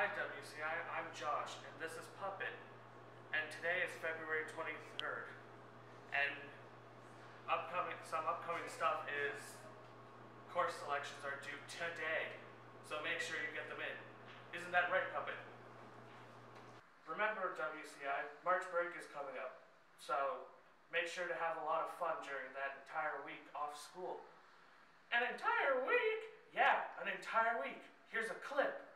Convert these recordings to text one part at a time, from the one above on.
Hi WCI, I'm Josh, and this is Puppet. And today is February 23rd. And upcoming some upcoming stuff is course selections are due today. So make sure you get them in. Isn't that right, Puppet? Remember, WCI, March break is coming up. So make sure to have a lot of fun during that entire week off school. An entire week? Yeah, an entire week. Here's a clip.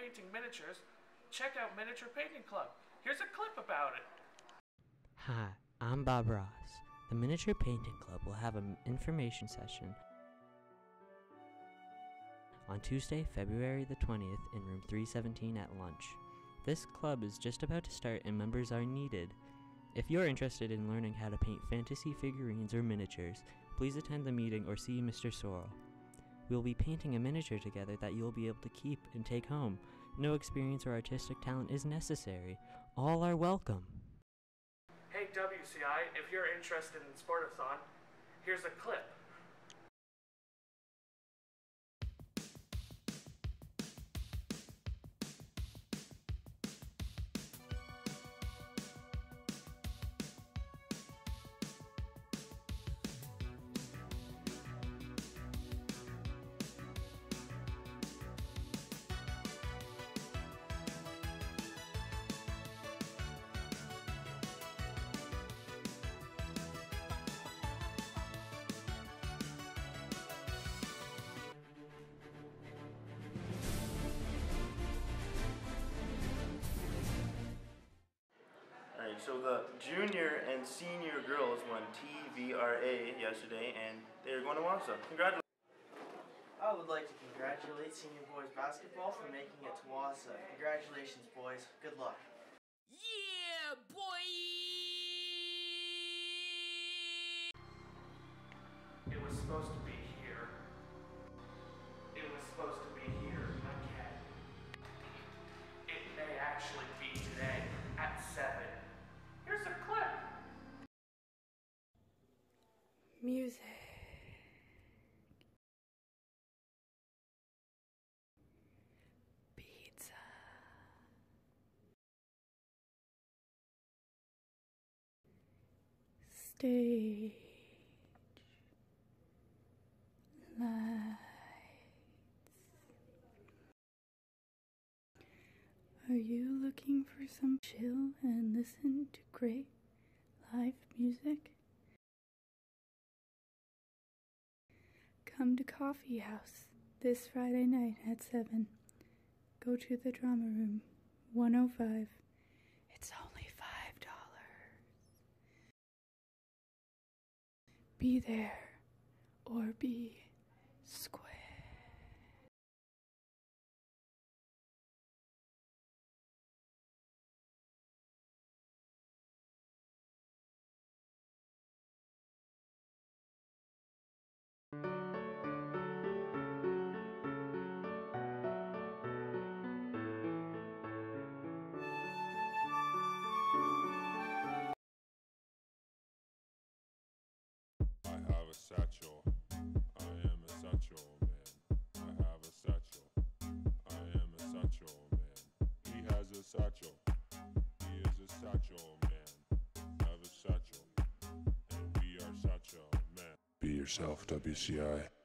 Painting miniatures, check out Miniature Painting Club. Here's a clip about it. Hi, I'm Bob Ross. The Miniature Painting Club will have an information session on Tuesday, February the 20th in room 317 at lunch. This club is just about to start and members are needed. If you're interested in learning how to paint fantasy figurines or miniatures, please attend the meeting or see Mr. Sorrell. We'll be painting a miniature together that you'll be able to keep and take home. No experience or artistic talent is necessary. All are welcome. Hey WCI, if you're interested in Sportathon, here's a clip. So the junior and senior girls won TVRA yesterday and they're going to OFSAA. Congratulations. I would like to congratulate senior boys basketball for making it to OFSAA. Congratulations, boys. Good luck. Yeah, boy! It was supposed to be Music. Pizza. Stage. Lights. Are you looking for some chill and listen to great live music? Come to Coffee House this Friday night at 7. Go to the drama room, 105. It's only $5. Be there or be square. Have a satchel. I am a satchel man. I have a satchel. I am a satchel man. He has a satchel. He is a satchel man. I have a satchel. And we are satchel man. Be yourself, WCI.